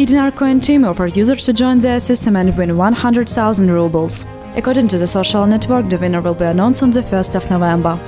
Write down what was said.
E-Dinar Coin team offered users to join their system and win 100,000 rubles. According to the social network, the winner will be announced on the 1st of November.